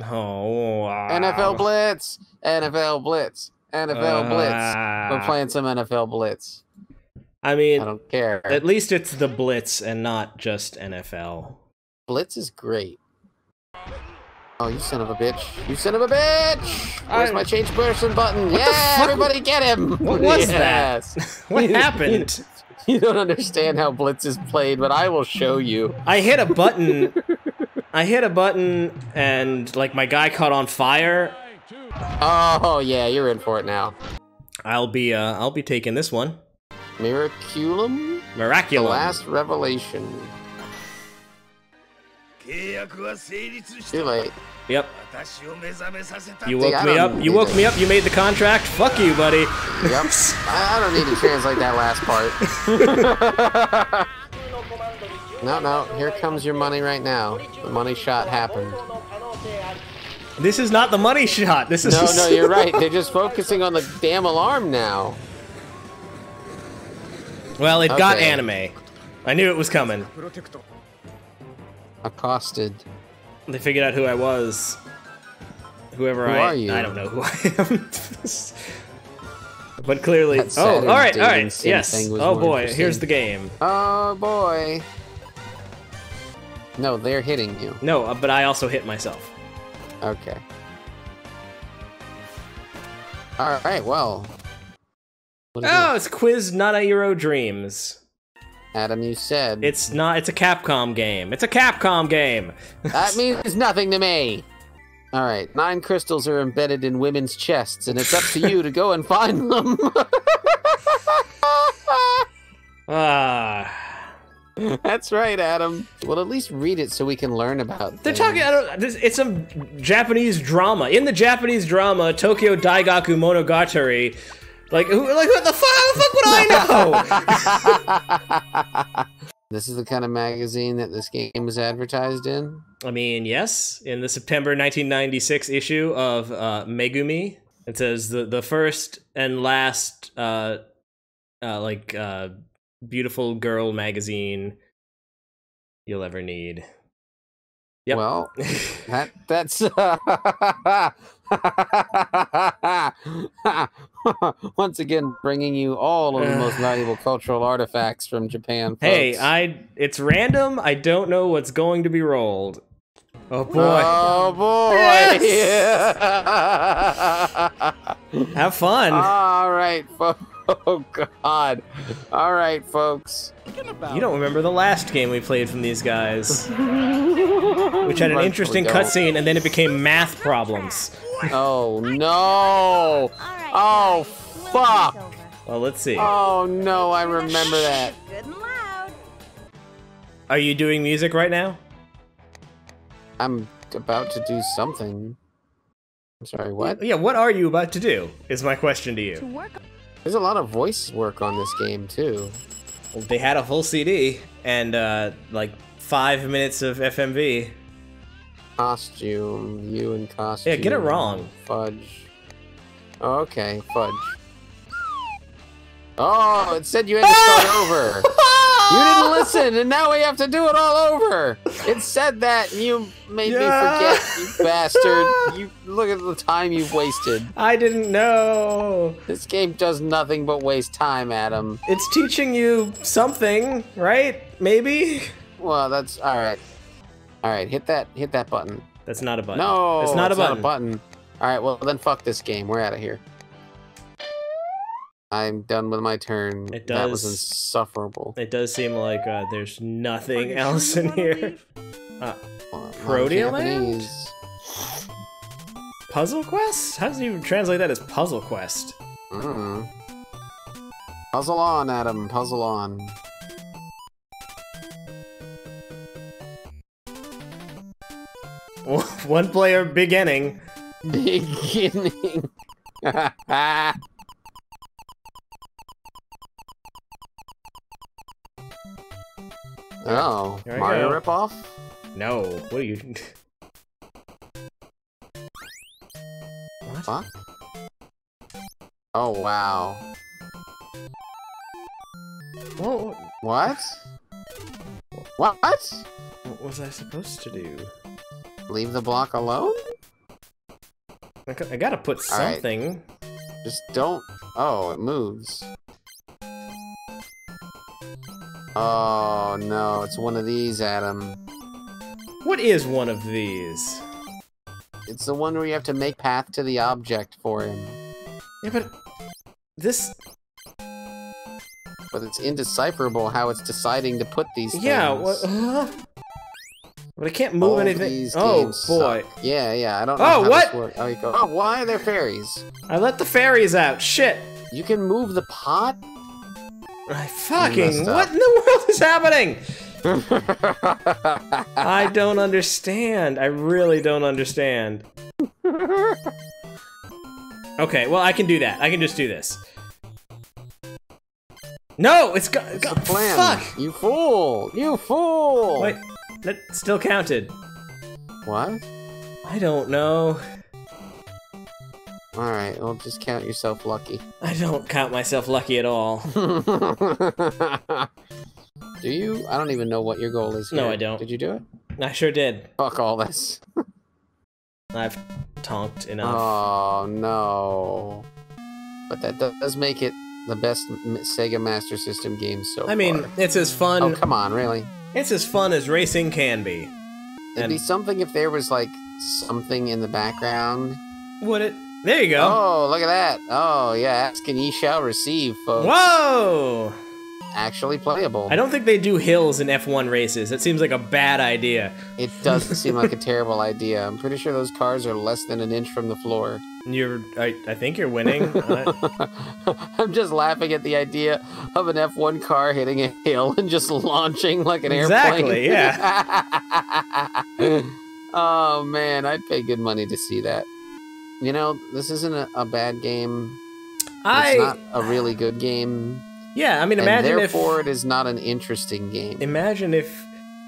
Oh, wow. NFL Blitz, NFL Blitz, NFL Blitz. We're Ah. playing some NFL Blitz. I mean, I don't care. at least it's the Blitz and not just NFL. Blitz is great. Oh, you son of a bitch! You son of a bitch! Where's I- my change person button? the yeah, everybody get him! What was Yes. that? What happened? You don't understand how Blitz is played, but I will show you. I hit a button. I hit a button and like my guy caught on fire. Oh yeah, you're in for it now. I'll be uh I'll be taking this one. Miraculum? Miraculum. The last revelation. Too late. Yep. You woke me up. You woke me up. You made the contract. Fuck you, buddy. yep. I don't need to translate that last part. No, no, here comes your money right now. The money shot happened. This is not the money shot. This is No, no, you're right. They're just focusing on the damn alarm now. Well, it okay. got anime. I knew it was coming. Accosted. They figured out who I was. Whoever who I are you? I don't know who I am. but clearly, oh, all right, all right, yes. Oh boy, here's the game. Oh boy. No, they're hitting you. No, uh, but I also hit myself. Okay. All right. Well. Oh, it? it's Quiz Nanairo Dreams. Adam, you said It's not it's a Capcom game. It's a Capcom game. that means nothing to me. All right, nine crystals are embedded in women's chests, and it's up to you to go and find them. Ah. That's right, Adam. Well, at least read it so we can learn about. They're things. talking. I don't, this, it's some Japanese drama. In the Japanese drama, Tokyo Daigaku Monogatari, like who, like what the fuck? How the fuck would I know? This is the kind of magazine that this game was advertised in. I mean, yes. In the September 1996 issue of uh, Megumi, it says the the first and last, uh, uh, like uh, beautiful girl magazine you'll ever need. Yep. Well, that that's once again bringing you all of the most valuable cultural artifacts from Japan. Hey. I it's random. I don't know what's going to be rolled. Oh boy. Oh boy! Have fun. all right, folks. Oh God! All right, folks. you don't remember the last game we played from these guys, which had an Rightfully interesting cutscene and then it became math problems. Oh no! Oh fuck! Well, let's see. Oh no! I remember that. Good and loud. Are you doing music right now? I'm about to do something. I'm sorry. What? Yeah, what are you about to do? Is my question to To you. work There's a lot of voice work on this game too. They had a full CD and uh, like five minutes of FMV. Costume, you and costume. Yeah, get it wrong. Fudge. Oh, okay, fudge. Oh, it said you had to start over. You didn't listen, and now we have to do it all over. It said that, and you made Yeah. me forget, you bastard. You look at the time you've wasted. I didn't know. This game does nothing but waste time, Adam. It's teaching you something, right? Maybe. Well, that's all right. All right, hit that, hit that button. That's not a button. No, it's not a button. button. All right, well then, fuck this game. We're out of here. I'm done with my turn. It That was insufferable. It does seem like uh, there's nothing else in here. Uh, Well, I'm Proteoland? Puzzle quest? How do you translate that as puzzle quest? Mm. Puzzle on, Adam. Puzzle on. One player beginning. Beginning. oh, Mario go. ripoff? No. What are you? what? Fuck. Oh wow. What? What? What? What was I supposed to do? Leave the block alone? I got- I gotta put All right. something. Just don't. Oh, it moves. Oh no, it's one of these, Adam. What is one of these? It's the one where you have to make path to the object for him. Yeah, but this. But it's indecipherable how it's deciding to put these things. Yeah. What? But I can't move All anything. these Oh boy! suck. Yeah, yeah. I don't know. Oh, how what? Oh, you go. Oh, why are there fairies? I let the fairies out. Shit! You can move the pot. I fucking. What in the world is happening? I don't understand. I really don't understand. Okay, well I can do that. I can just do this. No, it's got. It's a got plan. Fuck! You fool! You fool! Wait, that still counted. What? I don't know. All right. Well, just count yourself lucky. I don't count myself lucky at all. do you? I don't even know what your goal is. No. I don't. Did you do it? I sure did. Fuck all this. I've tonked enough. Oh no. But that does make it the best Sega Master System game so far I mean, far. it's as fun. Oh come on, really? It's as fun as racing can be. It'd be something if there was like something in the background. Would it? There you go. Oh, look at that. Oh yeah, ask and ye shall receive, folks. Whoa! Actually playable. I don't think they do hills in F1 races. That seems like a bad idea. It doesn't seem like a terrible idea. I'm pretty sure those cars are less than an inch from the floor. You're, I, I think you're winning. I'm just laughing at the idea of an F1 car hitting a hill and just launching like an Exactly, airplane. yeah. oh man, I'd pay good money to see that. You know, this isn't a, a bad game. I, It's not a really good game. yeah. I mean, imagine if, therefore it is not an interesting game. imagine if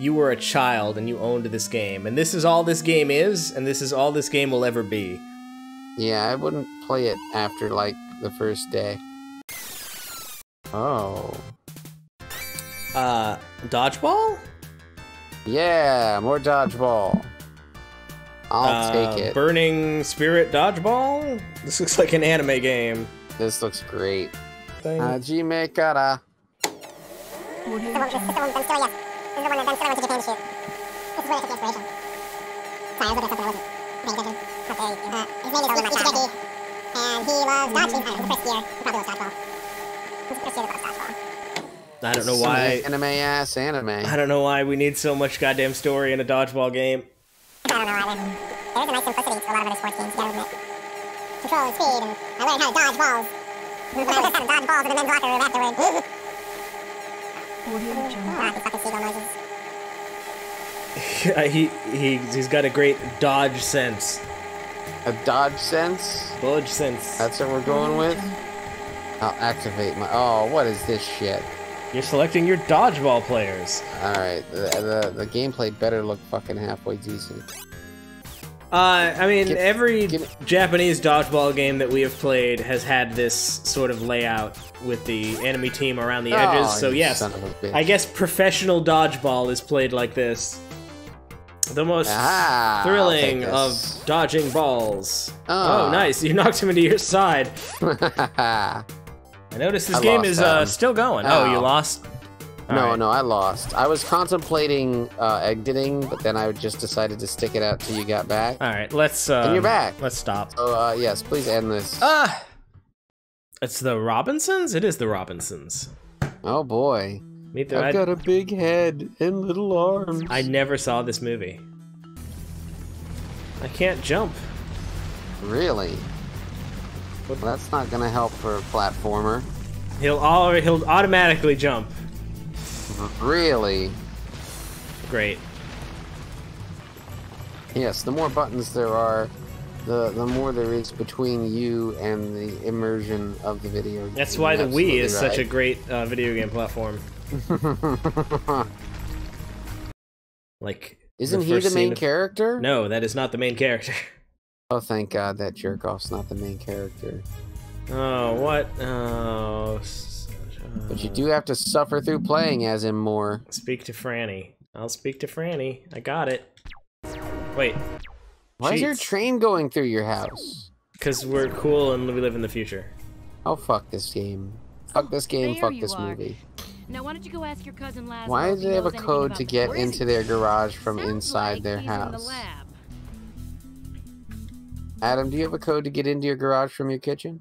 you were a child and you owned this game, and this is all this game is, and this is all this game will ever be. Yeah, I wouldn't play it after like the first day. Oh. Uh, dodgeball. Yeah, more dodgeball. I'll Uh, take it. Burning Spirit Dodgeball? This looks like an anime game. This looks great. Thing. Hajime kara. The one, this is the one Ben Stiller, yes. This is the one that Ben Stiller went to Japan to shoot. This is where I took the inspiration. Sorry, I was looking at something I wasn't paying attention. Not very, uh, his name is Hideki, and he loves dodgeball. I don't know, he's the first year. He probably loves dodgeball. He's the first year that loves dodgeball. I don't know Some why. Anime ass anime. I don't know why we need so much goddamn story in a dodgeball game. I don't know either. There is a nice simplicity to a lot of other sports games, you gotta admit. Control and speed, and I learned how to dodge balls. And I was how to dodge balls in the men's locker room afterward. Ah, these fucking seagull noises. he he he's got a great dodge sense. A dodge sense? Dodge sense. That's what we're going with? I'll activate my. Oh, what is this shit? You're selecting your dodgeball players. Alright, the, the, the gameplay better look fucking halfway decent. Uh, I mean, Give- every give me- Japanese dodgeball game that we have played has had this sort of layout with the enemy team around the edges. Oh, so you yes, son of a bitch. I guess professional dodgeball is played like this. The most Ah, thrilling of dodging balls. Ah. Oh, nice! You knocked him into your side. no, I noticed this I game is uh, still going. Oh, you Oh. lost. Alright. no, I lost. I was contemplating uh, exiting, but then I just decided to stick it out till you got back. All right, let's. Um, you're back. Let's stop. So, uh, yes, please end this. Ah, it's the Robinsons. It is the Robinsons. Oh boy. Meet the. I've I, got a big head and little arms. I never saw this movie. I can't jump. Really? Well, that's not gonna help for a platformer. He'll all he'll automatically jump. Really? Great. Yes, the more buttons there are, the the more there is between you and the immersion of the video. Game. That's why the Wii is such a great uh, video game platform. Like. Isn't he the main of- character? No, that is not the main character. Oh, thank God that jerk off's not the main character. Oh, what? Oh. But you uh, do have to suffer through playing as him more. Speak to Franny. I'll speak to Franny. I got it. Wait. Why is there a train going through your house? Because we're cool and we live in the future. Oh fuck this game. Fuck this game. there Fuck this are. movie. Now, why don't you go ask your cousin Lazarus? Why do they have a code to get into their garage from Sounds inside like their he's In the house? Adam, do you have a code to get into your garage from your kitchen?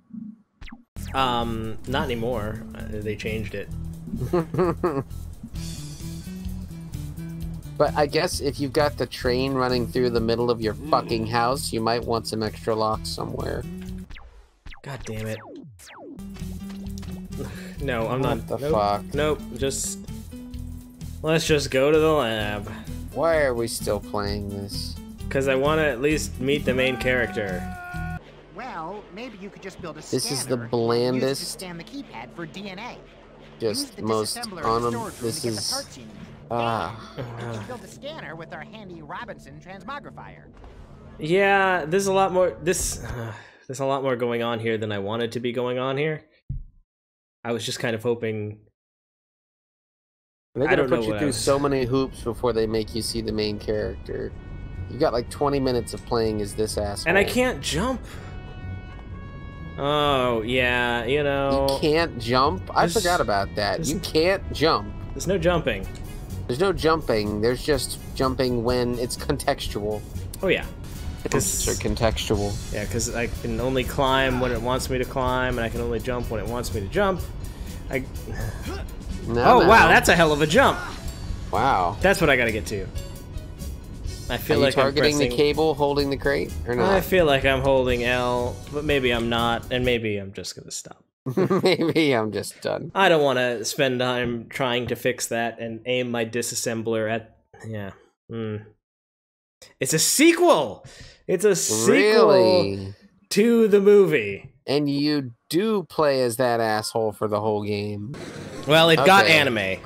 Um, not anymore. Uh, they changed it. But I guess if you've got the train running through the middle of your fucking house, you might want some extra locks somewhere. God damn it. No, I'm not. What the nope, fuck? Nope. Just let's just go to the lab Why are we still playing this? Because I want to at least meet the main character. Well, maybe you could just build a This is the scanner Use blandest- to scan the keypad for DNA. Use Just the most disassembler in the on storage This to get the is parts you need. ah. Then you can build a scanner with our handy Robinson transmogrifier. Yeah, there's a lot more. This there's a lot more going on here than I wanted to be going on here. I was just kind of hoping. They're gonna don't know put you through was- so many hoops before they make you see the main character. You got like 20 minutes of playing as this asshole. And I can't jump. Oh yeah, you know. You can't jump. I forgot about that. You can't jump. There's no jumping. There's no jumping. There's just jumping when it's contextual. Oh yeah. Because contextual. yeah, because I can only climb when it wants me to climb, and I can only jump when it wants me to jump. I. No, Oh no. wow, that's a hell of a jump. wow. That's what I gotta get to. I Are feel you like I'm targeting the cable, holding the crate, or not? I feel like I'm holding L, but maybe I'm not, and maybe I'm just gonna stop. Maybe I'm just done. I don't want to spend time trying to fix that and aim my disassembler at. Yeah. Hmm. It's a sequel. It's a sequel Really? to the movie. And you do play as that asshole for the whole game. Well, it got anime.